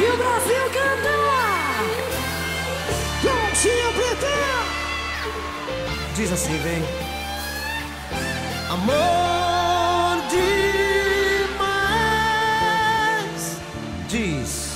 E o Brasil canta! Continha preta! Diz assim, vem. Amor demais. Diz.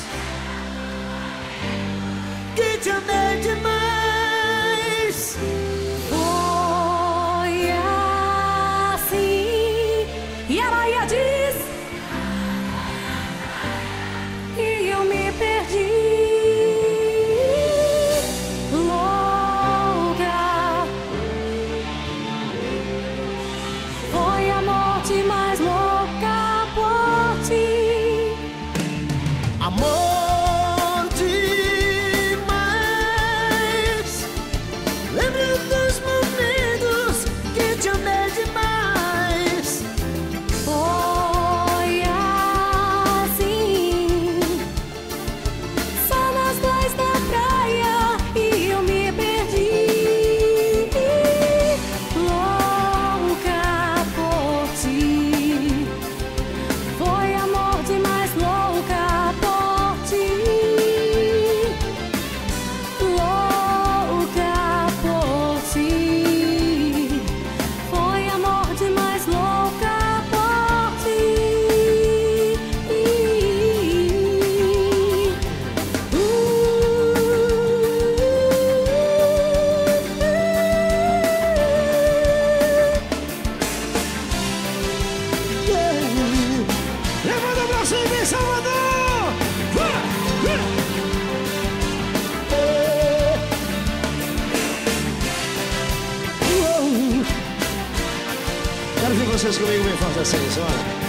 Hoje vocês comigo bem forte assim, olha.